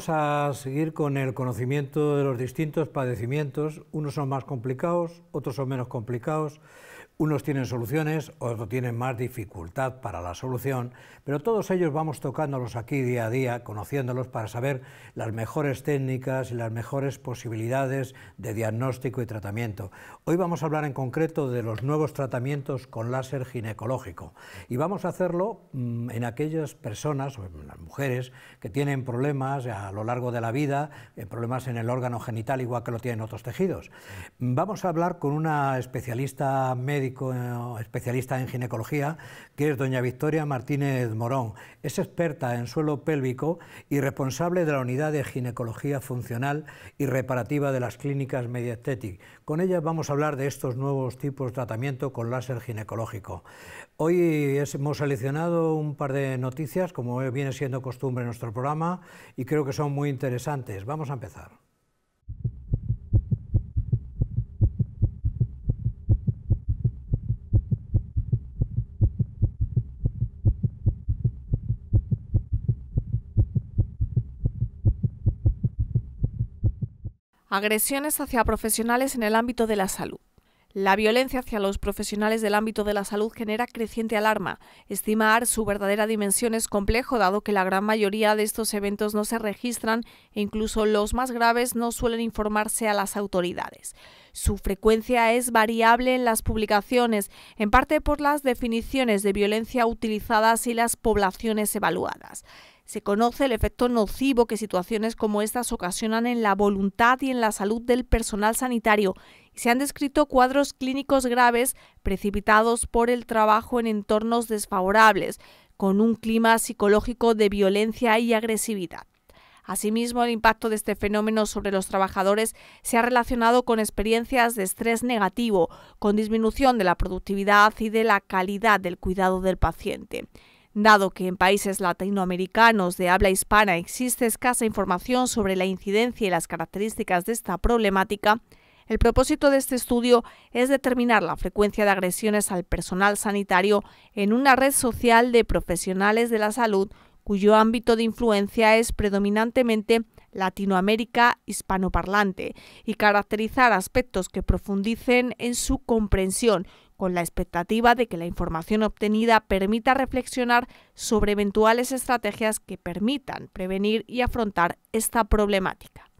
vamos a seguir con el conocimiento de los distintos padecimientos. Unos son más complicados, otros son menos complicados. Unos tienen soluciones, otros tienen más dificultad para la solución, pero todos ellos vamos tocándolos aquí día a día, conociéndolos para saber las mejores técnicas y las mejores posibilidades de diagnóstico y tratamiento. Hoy vamos a hablar en concreto de los nuevos tratamientos con láser ginecológico y vamos a hacerlo mm, en aquellas personas, o en las mujeres, que tienen problemas a lo largo de la vida, eh, problemas en el órgano genital igual que lo tienen otros tejidos. Vamos a hablar con una especialista médica eh, especialista en ginecología, que es doña Victoria Martínez Morón. Es experta en suelo pélvico y responsable de la unidad de ginecología funcional y reparativa de las clínicas Mediaesthetic. Con ella vamos a hablar de estos nuevos tipos de tratamiento con láser ginecológico. Hoy hemos seleccionado un par de noticias, como viene siendo costumbre en nuestro programa, y creo que son muy interesantes. Vamos a empezar. Agresiones hacia profesionales en el ámbito de la salud. La violencia hacia los profesionales del ámbito de la salud genera creciente alarma. Estimar su verdadera dimensión es complejo, dado que la gran mayoría de estos eventos no se registran e incluso los más graves no suelen informarse a las autoridades. Su frecuencia es variable en las publicaciones, en parte por las definiciones de violencia utilizadas y las poblaciones evaluadas. Se conoce el efecto nocivo que situaciones como estas ocasionan en la voluntad y en la salud del personal sanitario y se han descrito cuadros clínicos graves precipitados por el trabajo en entornos desfavorables, con un clima psicológico de violencia y agresividad. Asimismo, el impacto de este fenómeno sobre los trabajadores se ha relacionado con experiencias de estrés negativo, con disminución de la productividad y de la calidad del cuidado del paciente. Dado que en países latinoamericanos de habla hispana existe escasa información sobre la incidencia y las características de esta problemática, el propósito de este estudio es determinar la frecuencia de agresiones al personal sanitario en una red social de profesionales de la salud cuyo ámbito de influencia es predominantemente Latinoamérica hispanoparlante y caracterizar aspectos que profundicen en su comprensión con la expectativa de que la información obtenida permita reflexionar sobre eventuales estrategias que permitan prevenir y afrontar esta problemática.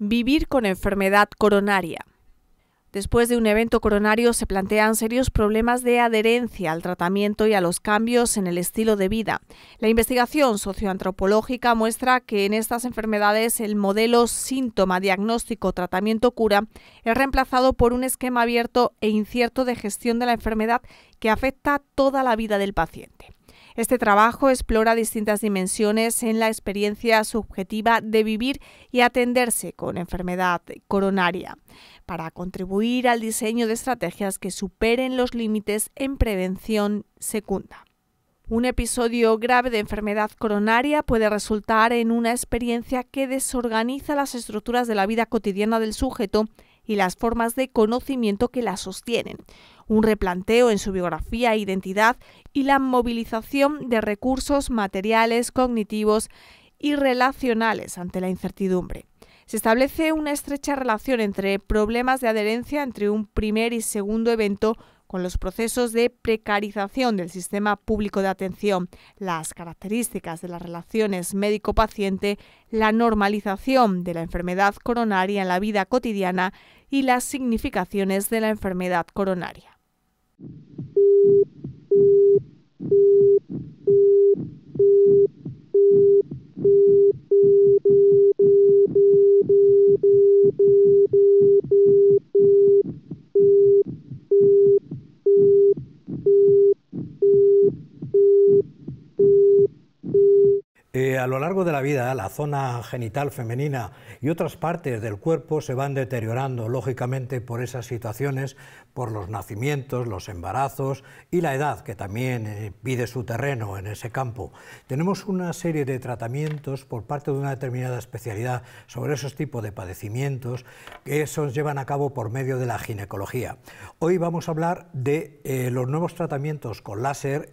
Vivir con enfermedad coronaria. Después de un evento coronario se plantean serios problemas de adherencia al tratamiento y a los cambios en el estilo de vida. La investigación socioantropológica muestra que en estas enfermedades el modelo síntoma, diagnóstico, tratamiento, cura es reemplazado por un esquema abierto e incierto de gestión de la enfermedad que afecta toda la vida del paciente. Este trabajo explora distintas dimensiones en la experiencia subjetiva de vivir y atenderse con enfermedad coronaria para contribuir al diseño de estrategias que superen los límites en prevención secunda. Un episodio grave de enfermedad coronaria puede resultar en una experiencia que desorganiza las estructuras de la vida cotidiana del sujeto y las formas de conocimiento que la sostienen, un replanteo en su biografía e identidad y la movilización de recursos materiales, cognitivos y relacionales ante la incertidumbre. Se establece una estrecha relación entre problemas de adherencia entre un primer y segundo evento con los procesos de precarización del sistema público de atención, las características de las relaciones médico-paciente, la normalización de la enfermedad coronaria en la vida cotidiana y las significaciones de la enfermedad coronaria. Zona genital femenina y otras partes del cuerpo se van deteriorando, lógicamente, por esas situaciones, por los nacimientos, los embarazos y la edad, que también eh, pide su terreno en ese campo. Tenemos una serie de tratamientos por parte de una determinada especialidad sobre esos tipos de padecimientos que se llevan a cabo por medio de la ginecología. Hoy vamos a hablar de eh, los nuevos tratamientos con láser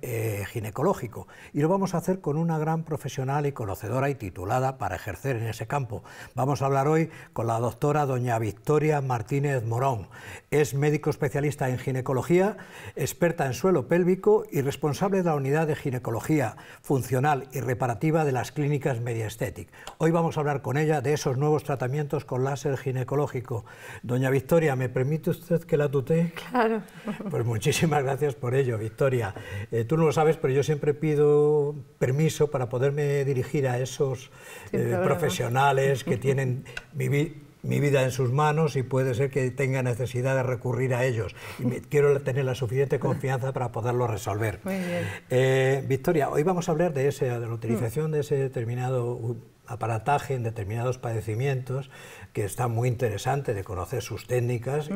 ginecológico y lo vamos a hacer con una gran profesional y conocedora y titulada para ejercer en ese campo. Vamos a hablar hoy con la doctora doña Victoria Martínez Morón. Es médico especialista en ginecología, experta en suelo pélvico y responsable de la unidad de ginecología funcional y reparativa de las clínicas Mediaesthetic. Hoy vamos a hablar con ella de esos nuevos tratamientos con láser ginecológico. Doña Victoria, ¿me permite usted que la tutee? Claro. Pues muchísimas gracias por ello, Victoria. Eh, tú no lo sabes, pero yo siempre pido permiso para poderme dirigir a esos eh, profesionales que tienen mi, vida en sus manos y puede ser que tenga necesidad de recurrir a ellos. Y quiero tener la suficiente confianza para poderlo resolver. Muy bien. Eh, Victoria, hoy vamos a hablar de, ese, de la utilización de ese determinado aparataje en determinados padecimientos que está muy interesante de conocer sus técnicas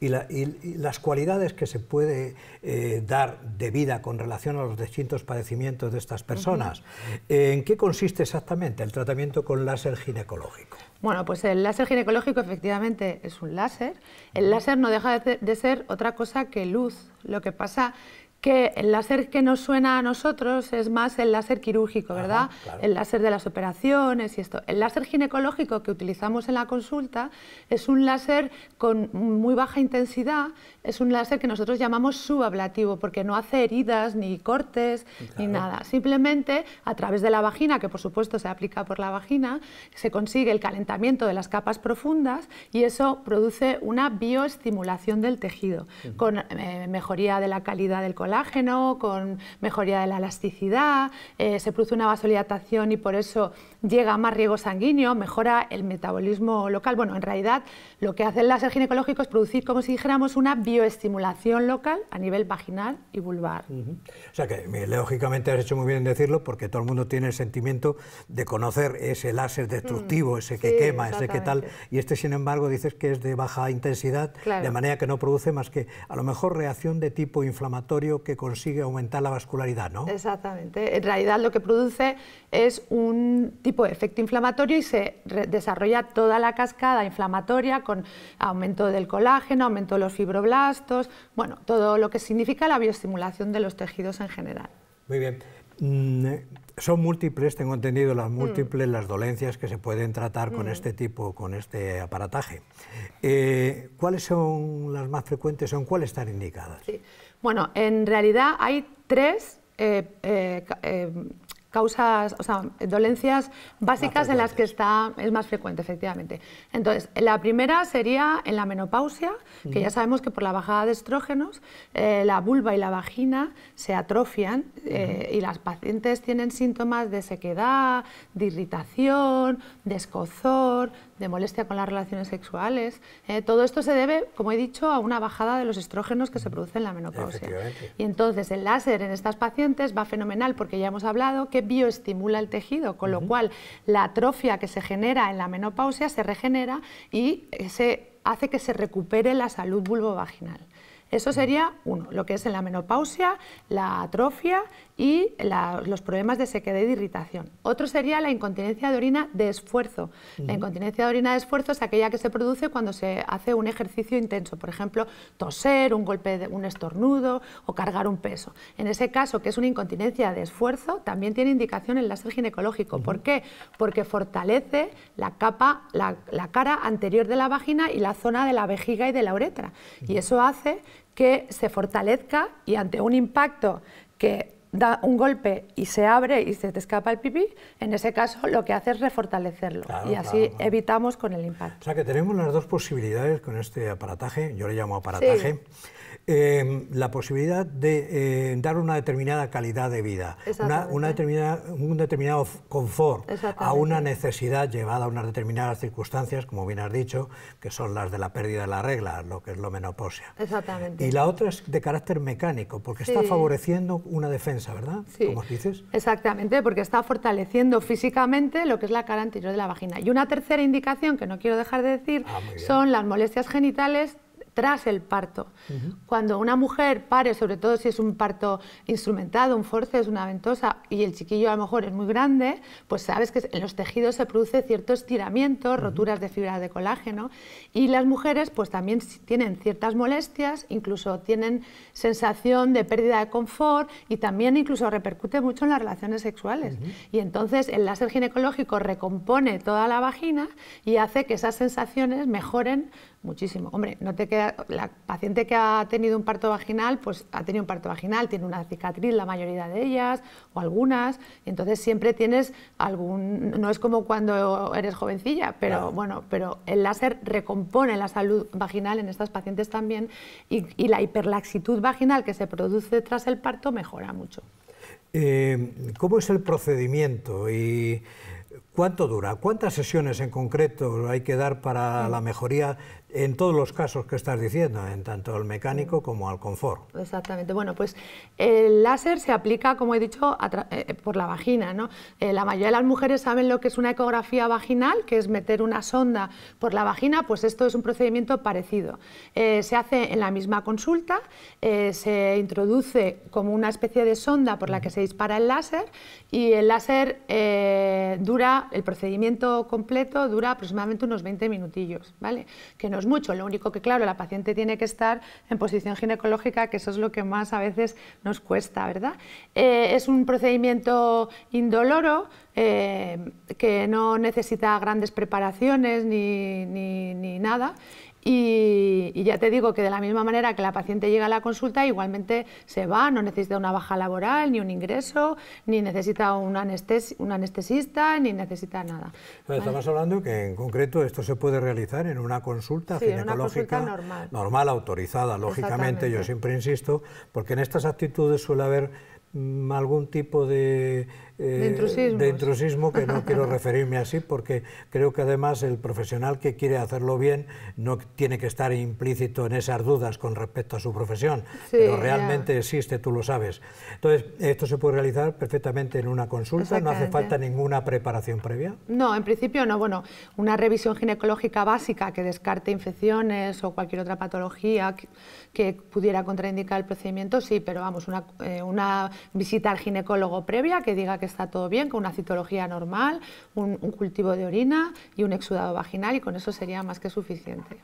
y, las cualidades que se puede eh, dar de vida con relación a los distintos padecimientos de estas personas. ¿En qué consiste exactamente el tratamiento con láser ginecológico? Bueno, pues el láser ginecológico efectivamente es un láser. El láser no deja de ser otra cosa que luz. Lo que pasa que el láser que nos suena a nosotros es más el láser quirúrgico, ¿verdad? El láser de las operaciones y esto. El láser ginecológico que utilizamos en la consulta es un láser con muy baja intensidad, es un láser que nosotros llamamos subablativo porque no hace heridas ni cortes ni nada. Simplemente a través de la vagina, que por supuesto se aplica por la vagina, se consigue el calentamiento de las capas profundas y eso produce una bioestimulación del tejido con eh, mejoría de la calidad del colágeno con mejoría de la elasticidad, eh, se produce una vasodilatación y por eso llega más riego sanguíneo, mejora el metabolismo local. Bueno, en realidad lo que hace el láser ginecológico es producir, como si dijéramos, una bioestimulación local a nivel vaginal y vulvar. O sea que lógicamente has hecho muy bien en decirlo porque todo el mundo tiene el sentimiento de conocer ese láser destructivo, mm, ese que quema, ese que tal, y este sin embargo dices que es de baja intensidad, de manera que no produce más que a lo mejor reacción de tipo inflamatorio que consigue aumentar la vascularidad, ¿no? Exactamente. En realidad lo que produce es un tipo de efecto inflamatorio y se desarrolla toda la cascada inflamatoria con aumento del colágeno, aumento de los fibroblastos, bueno, todo lo que significa la bioestimulación de los tejidos en general. Muy bien. Mm, son múltiples, tengo entendido, las mm. múltiples, las dolencias que se pueden tratar con mm. este tipo, con este aparataje. Eh, ¿Cuáles son las más frecuentes? ¿Son cuáles están indicadas? Sí. Bueno, en realidad hay tres eh, eh, eh, causas, o sea, dolencias básicas en las que está, es más frecuente, efectivamente. Entonces, la primera sería en la menopausia, que ya sabemos que por la bajada de estrógenos, la vulva y la vagina se atrofian y las pacientes tienen síntomas de sequedad, de irritación, de escozor, de molestia con las relaciones sexuales. Eh, todo esto se debe, como he dicho, a una bajada de los estrógenos que se producen en la menopausia. Y entonces el láser en estas pacientes va fenomenal porque ya hemos hablado que bioestimula el tejido, con lo cual la atrofia que se genera en la menopausia se regenera y se hace que se recupere la salud vulvovaginal. Eso sería uno, lo que es en la menopausia, la atrofia y los problemas de sequedad y de irritación. Otro sería la incontinencia de orina de esfuerzo. La incontinencia de orina de esfuerzo es aquella que se produce cuando se hace un ejercicio intenso, por ejemplo, toser, un golpe de un estornudo o cargar un peso. En ese caso, que es una incontinencia de esfuerzo, también tiene indicación el láser ginecológico. ¿Por qué? Porque fortalece la capa, la, la, cara anterior de la vagina y la zona de la vejiga y de la uretra. Y eso hace que se fortalezca y ante un impacto que da un golpe y se abre y se te escapa el pipí, en ese caso lo que hace es refortalecerlo y así evitamos con el impacto. O sea que tenemos las dos posibilidades con este aparataje, yo le llamo aparataje. Em, la posibilidad de eh, dar una determinada calidad de vida, una, determinada, un determinado confort a una necesidad llevada a unas determinadas circunstancias, como bien has dicho, que son las de la pérdida de la regla, lo que es la menopausia. Exactamente. Y la otra es de carácter mecánico, porque está favoreciendo una defensa, ¿verdad? Sí. Como dices. Exactamente, porque está fortaleciendo físicamente lo que es la cara anterior de la vagina. Y una tercera indicación que no quiero dejar de decir ah, son las molestias genitales tras el parto. Cuando una mujer pare, sobre todo si es un parto instrumentado, un es una ventosa, y el chiquillo a lo mejor es muy grande, pues sabes que en los tejidos se produce cierto estiramiento, roturas de fibra de colágeno, y las mujeres pues también tienen ciertas molestias, incluso tienen sensación de pérdida de confort y también incluso repercute mucho en las relaciones sexuales. Y entonces el láser ginecológico recompone toda la vagina y hace que esas sensaciones mejoren muchísimo. Hombre, no te queda, la paciente que ha tenido un parto vaginal, pues ha tenido un parto vaginal, tiene una cicatriz la mayoría de ellas o algunas, y entonces siempre tienes algún, no es como cuando eres jovencilla, pero bueno, pero el láser recompone la salud vaginal en estas pacientes también y, la hiperlaxitud vaginal que se produce tras el parto mejora mucho. Eh, ¿Cómo es el procedimiento y cuánto dura? ¿Cuántas sesiones en concreto hay que dar para la mejoría en todos los casos que estás diciendo, en tanto al mecánico como al confort. Exactamente. Bueno, pues el láser se aplica, como he dicho, eh, por la vagina. ¿no? Eh, la mayoría de las mujeres saben lo que es una ecografía vaginal, que es meter una sonda por la vagina, pues esto es un procedimiento parecido. Eh, se hace en la misma consulta, se introduce como una especie de sonda por la que se dispara el láser y el láser dura, el procedimiento completo dura aproximadamente unos 20 minutillos, ¿vale? Que nos mucho, lo único que, claro, la paciente tiene que estar en posición ginecológica, que eso es lo que más a veces nos cuesta, ¿verdad? Eh, es un procedimiento indoloro, eh, que no necesita grandes preparaciones ni, ni nada y, ya te digo que de la misma manera que la paciente llega a la consulta, igualmente se va, no necesita una baja laboral, ni un ingreso, ni necesita un, anestesista, ni necesita nada. Estamos hablando que en concreto esto se puede realizar en una consulta ginecológica normal. autorizada, lógicamente, yo siempre insisto, porque en estas actitudes suele haber mm, algún tipo de de, eh, intrusismo, que no quiero referirme así porque creo que además el profesional que quiere hacerlo bien no tiene que estar implícito en esas dudas con respecto a su profesión, pero realmente existe, tú lo sabes. Entonces, esto se puede realizar perfectamente en una consulta, no hace falta ninguna preparación previa. No, en principio no. Bueno, una revisión ginecológica básica que descarte infecciones o cualquier otra patología que, pudiera contraindicar el procedimiento, sí, pero vamos, una, eh, una visita al ginecólogo previa que diga que está todo bien, con una citología normal, un, cultivo de orina y un exudado vaginal y con eso sería más que suficiente.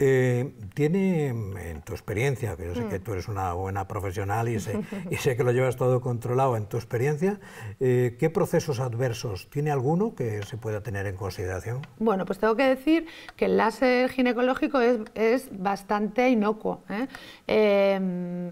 Eh, ¿Tiene, en tu experiencia, que yo sé que mm. tú eres una buena profesional y sé, y sé que lo llevas todo controlado, en tu experiencia, eh, ¿qué procesos adversos tiene alguno que se pueda tener en consideración? Bueno, pues tengo que decir que el láser ginecológico es, es bastante inocuo. ¿eh? Em,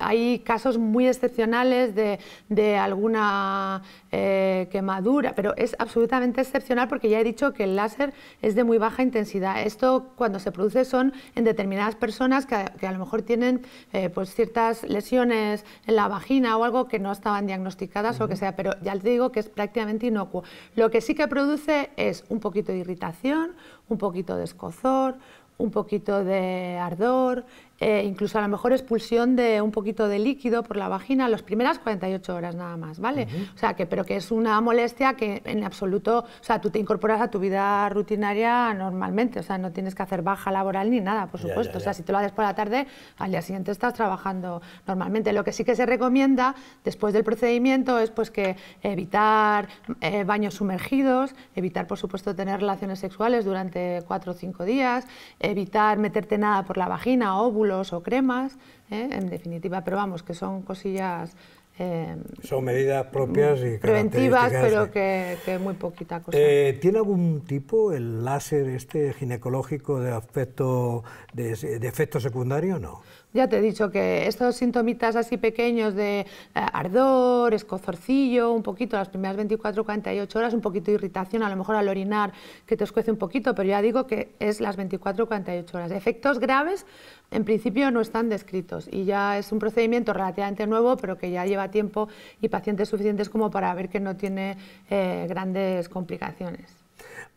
hay casos muy excepcionales de, de alguna quemadura, pero es absolutamente excepcional porque ya he dicho que el láser es de muy baja intensidad. Esto cuando se produce son en determinadas personas que, a lo mejor tienen eh, pues ciertas lesiones en la vagina o algo que no estaban diagnosticadas o lo que sea, pero ya te digo que es prácticamente inocuo. Lo que sí que produce es un poquito de irritación, un poquito de escozor, un poquito de ardor, eh, incluso a lo mejor expulsión de un poquito de líquido por la vagina las primeras 48 horas nada más, ¿vale? O sea, que, pero que es una molestia que en absoluto, o sea, tú te incorporas a tu vida rutinaria normalmente, o sea, no tienes que hacer baja laboral ni nada, por supuesto, o sea, si te lo haces por la tarde, al día siguiente estás trabajando normalmente. Lo que sí que se recomienda después del procedimiento es pues que evitar eh, baños sumergidos, evitar, por supuesto, tener relaciones sexuales durante 4 o 5 días, evitar meterte nada por la vagina, óvulos, o cremas, ¿eh? en definitiva, pero vamos, que son cosillas eh, Son medidas propias y preventivas, pero que, muy poquita cosa. Eh, ¿Tiene algún tipo el láser este ginecológico de, aspecto, de, de efecto secundario o no? Ya te he dicho que estos sintomitas así pequeños de eh, ardor, escozorcillo, un poquito las primeras 24 48 horas, un poquito de irritación, a lo mejor al orinar que te escuece un poquito, pero ya digo que es las 24 48 horas. Efectos graves en principio no están descritos y ya es un procedimiento relativamente nuevo, pero que ya lleva tiempo y pacientes suficientes como para ver que no tiene eh, grandes complicaciones.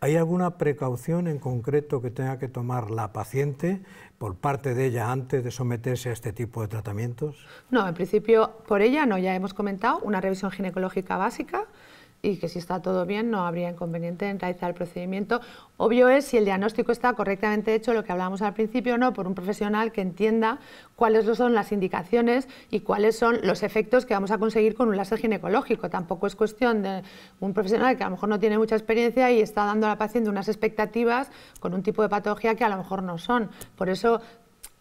¿Hay alguna precaución en concreto que tenga que tomar la paciente por parte de ella antes de someterse a este tipo de tratamientos? No, en principio por ella no, ya hemos comentado, una revisión ginecológica básica, y que si está todo bien no habría inconveniente en realizar el procedimiento. Obvio es si el diagnóstico está correctamente hecho, lo que hablábamos al principio, no por un profesional que entienda cuáles son las indicaciones y cuáles son los efectos que vamos a conseguir con un láser ginecológico. Tampoco es cuestión de un profesional que a lo mejor no tiene mucha experiencia y está dando a la paciente unas expectativas con un tipo de patología que a lo mejor no son. Por eso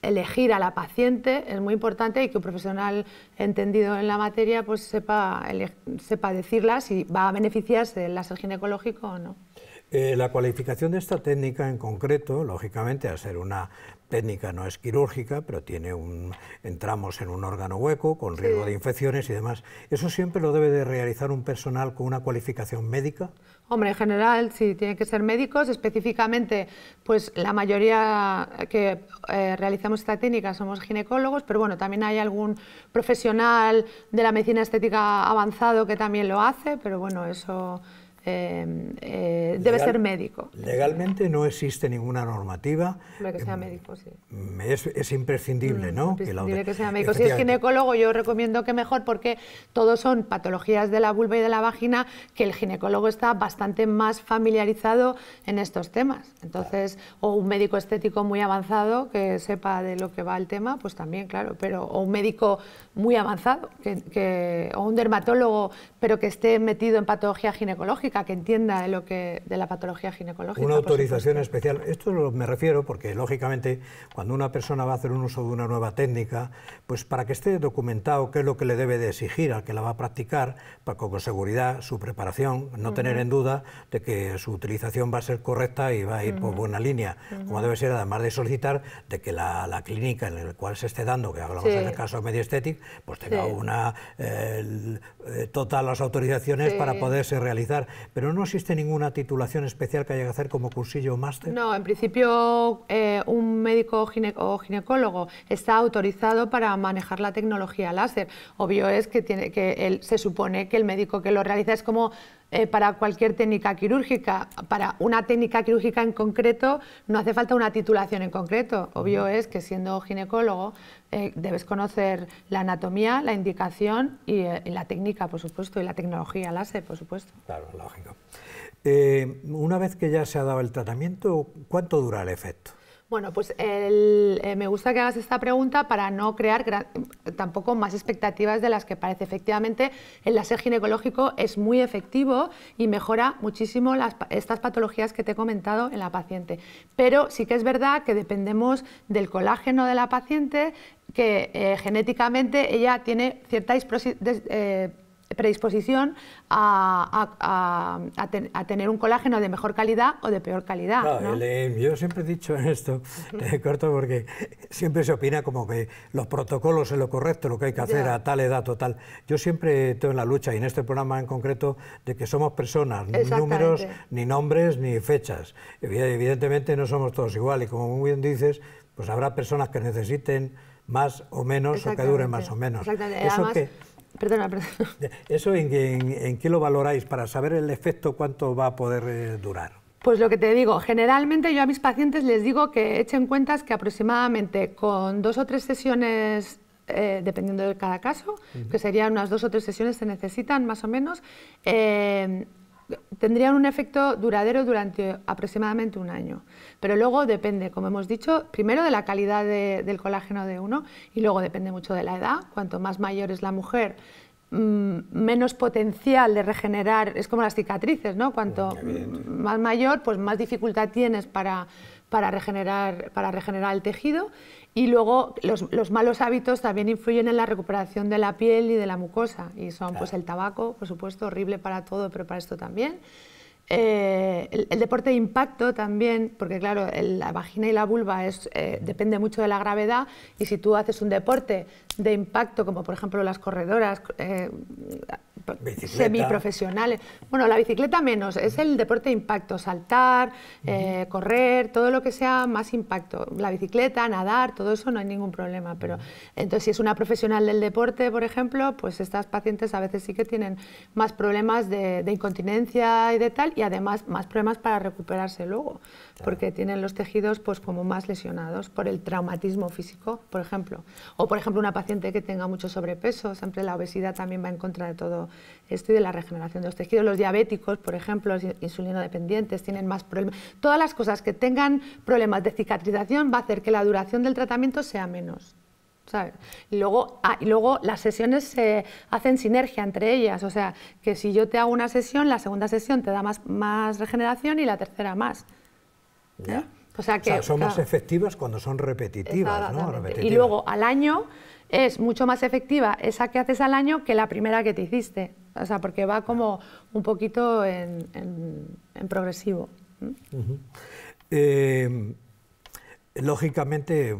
elegir a la paciente es muy importante y que un profesional entendido en la materia pues sepa, sepa decirla si va a beneficiarse del láser ginecológico o no. Eh, la cualificación de esta técnica en concreto, lógicamente, al ser una técnica no es quirúrgica, pero tiene un, entramos en un órgano hueco con riesgo de infecciones y demás. ¿Eso siempre lo debe de realizar un personal con una cualificación médica? Hombre, en general sí, tienen que ser médicos. Específicamente, pues la mayoría que eh, realizamos esta técnica somos ginecólogos, pero bueno, también hay algún profesional de la medicina estética avanzado que también lo hace, pero bueno, eso eh, eh, debe ser médico. Legalmente no existe ninguna normativa. que sea médico, sí. Mm, es, imprescindible, mm, ¿no? Imprescindible que, sea médico. Si es ginecólogo, yo recomiendo que mejor, porque todos son patologías de la vulva y de la vagina, que el ginecólogo está bastante más familiarizado en estos temas. Entonces, o un médico estético muy avanzado que sepa de lo que va el tema, pues también, claro, pero o un médico muy avanzado, que, o un dermatólogo, pero que esté metido en patología ginecológica que entienda de, lo que, de la patología ginecológica. Una autorización especial. Esto me refiero porque, lógicamente, cuando una persona va a hacer un uso de una nueva técnica, pues para que esté documentado qué es lo que le debe de exigir al que la va a practicar, para con seguridad su preparación, no tener en duda de que su utilización va a ser correcta y va a ir por buena línea, como debe ser, además de solicitar de que la, clínica en la cual se esté dando, que hablamos en el caso de Estético, pues tenga una eh, eh, todas las autorizaciones para poderse realizar pero no existe ninguna titulación especial que haya que hacer como cursillo o máster. No, en principio eh, un médico o ginecólogo está autorizado para manejar la tecnología láser. Obvio es que, tiene, que él, se supone que el médico que lo realiza es como eh, para cualquier técnica quirúrgica. Para una técnica quirúrgica en concreto no hace falta una titulación en concreto. Obvio es que siendo ginecólogo eh, debes conocer la anatomía, la indicación y, y, la técnica, por supuesto, y la tecnología láser, por supuesto. Claro, lógico. una vez que ya se ha dado el tratamiento, ¿cuánto dura el efecto? Bueno, pues eh, me gusta que hagas esta pregunta para no crear tampoco más expectativas de las que parece. Efectivamente, el láser ginecológico es muy efectivo y mejora muchísimo estas patologías que te he comentado en la paciente. Pero sí que es verdad que dependemos del colágeno de la paciente, que eh, genéticamente ella tiene cierta eh, predisposición a, tener un colágeno de mejor calidad o de peor calidad. yo siempre he dicho esto, corto porque siempre se opina como que los protocolos es lo correcto, lo que hay que hacer a tal edad total. Yo siempre estoy en la lucha, y en este programa en concreto, de que somos personas, ni números, ni nombres, ni fechas. Evidentemente no somos todos igual, y como muy bien dices, pues habrá personas que necesiten más o menos o que duren más o menos. Eso que, Perdona, perdona. ¿Eso en, qué lo valoráis para saber el efecto cuánto va a poder eh, durar? Pues lo que te digo, generalmente yo a mis pacientes les digo que echen cuentas que aproximadamente con dos o tres sesiones, eh, dependiendo de cada caso, que serían unas dos o tres sesiones se necesitan más o menos, eh, tendrían un efecto duradero durante aproximadamente un año. Pero luego depende, como hemos dicho, primero de la calidad del colágeno de uno y luego depende mucho de la edad. Cuanto más mayor es la mujer, mm, menos potencial de regenerar, es como las cicatrices, ¿no? Cuanto más mayor, pues más dificultad tienes para, para regenerar, para regenerar el tejido. Y luego los, malos hábitos también influyen en la recuperación de la piel y de la mucosa. Y son pues el tabaco, por supuesto, horrible para todo, pero para esto también. Eh, el, deporte de impacto también, porque claro, la vagina y la vulva es, eh, depende mucho de la gravedad. Y si tú haces un deporte de impacto, como por ejemplo las corredoras, eh, semiprofesionales. Bueno, la bicicleta menos, es el deporte de impacto, saltar, eh, correr, todo lo que sea más impacto. La bicicleta, nadar, todo eso no hay ningún problema. Pero entonces, si es una profesional del deporte, por ejemplo, pues estas pacientes a veces sí que tienen más problemas de, incontinencia y de tal, y además más problemas para recuperarse luego, porque tienen los tejidos pues como más lesionados por el traumatismo físico, por ejemplo. O por ejemplo, una paciente que tenga mucho sobrepeso, siempre la obesidad también va en contra de todo esto y de la regeneración de los tejidos. Los diabéticos, por ejemplo, los insulinodependientes, tienen más problemas. Todas las cosas que tengan problemas de cicatrización va a hacer que la duración del tratamiento sea menos. Y, luego, ah, y luego las sesiones se hacen sinergia entre ellas, o sea, que si yo te hago una sesión, la segunda sesión te da más, más regeneración y la tercera más. ¿Eh? O sea, que, son más efectivas cuando son repetitivas, ¿no? Y luego al año es mucho más efectiva esa que haces al año que la primera que te hiciste. O sea, porque va como un poquito en, progresivo. Lógicamente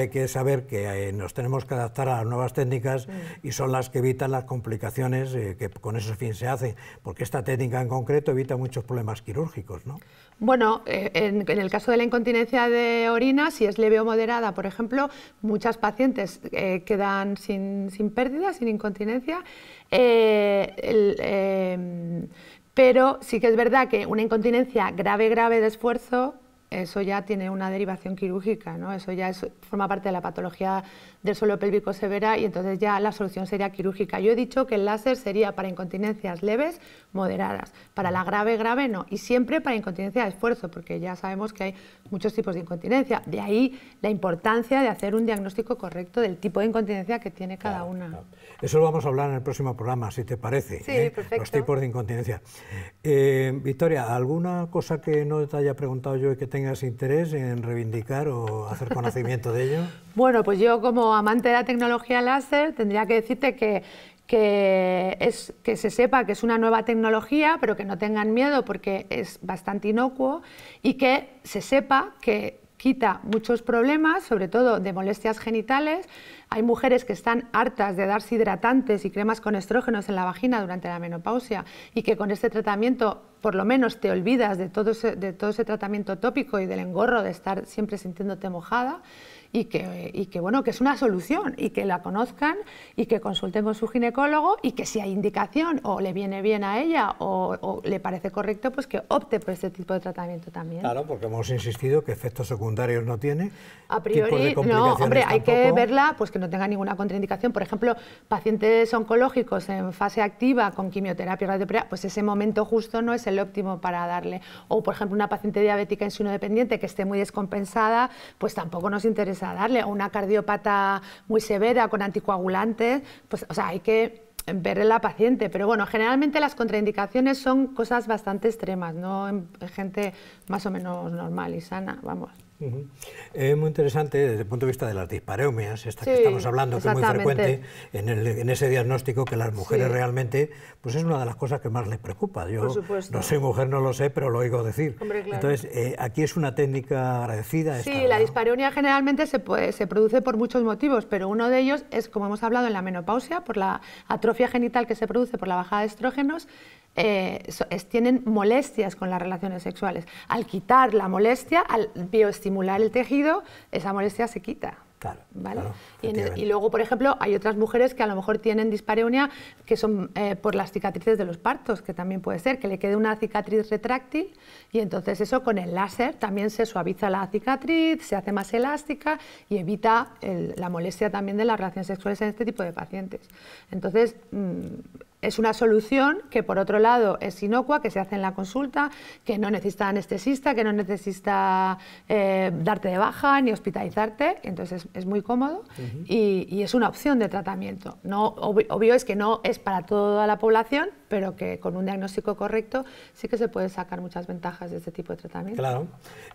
hay que saber que eh, nos tenemos que adaptar a las nuevas técnicas y son las que evitan las complicaciones que con esos fin se hacen, porque esta técnica en concreto evita muchos problemas quirúrgicos, ¿no? Bueno, eh, en, el caso de la incontinencia de orina, si es leve o moderada, por ejemplo, muchas pacientes eh, quedan sin, sin, pérdida, sin incontinencia. Eh, em, pero sí que es verdad que una incontinencia grave, grave de esfuerzo eso ya tiene una derivación quirúrgica, ¿no? eso ya forma parte de la patología del suelo pélvico severa y entonces ya la solución sería quirúrgica. Yo he dicho que el láser sería para incontinencias leves, moderadas, para la grave, grave no, y siempre para incontinencia de esfuerzo, porque ya sabemos que hay muchos tipos de incontinencia. De ahí la importancia de hacer un diagnóstico correcto del tipo de incontinencia que tiene cada una. Eso lo vamos a hablar en el próximo programa, si te parece. Sí, ¿eh? perfecto. Los tipos de incontinencia. Eh, Victoria, ¿alguna cosa que no te haya preguntado yo y que tengas interés en reivindicar o hacer conocimiento de ello? Bueno, pues yo como amante de la tecnología láser tendría que decirte que, que, es, que se sepa que es una nueva tecnología, pero que no tengan miedo porque es bastante inocuo y que se sepa que quita muchos problemas, sobre todo de molestias genitales. Hay mujeres que están hartas de darse hidratantes y cremas con estrógenos en la vagina durante la menopausia y que con este tratamiento por lo menos te olvidas de todo ese, de todo ese tratamiento tópico y del engorro de estar siempre sintiéndote mojada y que, y que, bueno, que es una solución y que la conozcan y que consulten con su ginecólogo y que si hay indicación o le viene bien a ella o, le parece correcto, pues que opte por este tipo de tratamiento también. Claro, porque hemos insistido que efectos secundarios no tiene. A priori, no, hombre, hay que verla, pues que no tenga ninguna contraindicación. Por ejemplo, pacientes oncológicos en fase activa con quimioterapia, radioterapia, pues ese momento justo no es el óptimo para darle. O, por ejemplo, una paciente diabética insulinodependiente que esté muy descompensada, pues tampoco nos interesa darle, a una cardiopata muy severa con anticoagulantes, pues, o sea, hay que verle la paciente, pero bueno, generalmente las contraindicaciones son cosas bastante extremas, no en gente más o menos normal y sana, vamos. Es muy interesante desde el punto de vista de las dispareumias, esta que estamos hablando, que es muy frecuente en, ese diagnóstico, que las mujeres realmente, pues es una de las cosas que más les preocupa. Yo no soy mujer, no lo sé, pero lo oigo decir. Entonces, eh, aquí es una técnica agradecida. Sí, la dispareunia generalmente se, se produce por muchos motivos, pero uno de ellos es, como hemos hablado, en la menopausia, por la atrofia genital que se produce por la bajada de estrógenos, eh, tienen molestias con las relaciones sexuales. Al quitar la molestia, al bioestimular el tejido, esa molestia se quita. Claro, ¿vale? y, luego, por ejemplo, hay otras mujeres que a lo mejor tienen dispareunia que son eh, por las cicatrices de los partos, que también puede ser, que le quede una cicatriz retráctil y entonces eso con el láser también se suaviza la cicatriz, se hace más elástica y evita la molestia también de las relaciones sexuales en este tipo de pacientes. Entonces, mm, es una solución que por otro lado es inocua, que se hace en la consulta, que no necesita anestesista, que no necesita eh, darte de baja ni hospitalizarte, entonces es, muy cómodo y, es una opción de tratamiento. No, obvio, es que no es para toda la población, pero que con un diagnóstico correcto sí que se puede sacar muchas ventajas de este tipo de tratamiento. Claro.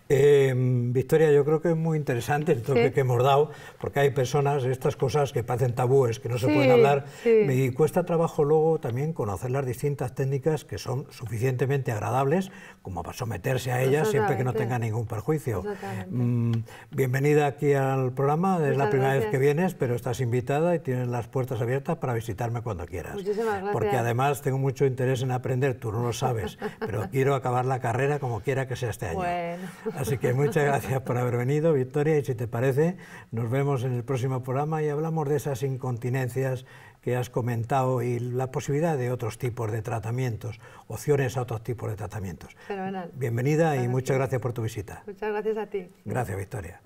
Eh, Victoria, yo creo que es muy interesante el toque que hemos dado, porque hay personas, estas cosas que parecen tabúes, que no se pueden hablar, me cuesta trabajo luego también conocer las distintas técnicas que son suficientemente agradables como para someterse a ellas siempre que no tenga ningún perjuicio. Mm, bienvenida aquí al programa, es la primera vez que vienes, pero estás invitada y tienes las puertas abiertas para visitarme cuando quieras. Muchísimas gracias. Porque además tengo mucho interés en aprender, tú no lo sabes, pero quiero acabar la carrera como quiera que sea este año. Así que muchas gracias por haber venido, Victoria, y si te parece, nos vemos en el próximo programa y hablamos de esas incontinencias que has comentado y la posibilidad de otros tipos de tratamientos, opciones a otros tipos de tratamientos. Bienvenida y muchas gracias por tu visita. Muchas gracias a ti. Gracias, Victoria.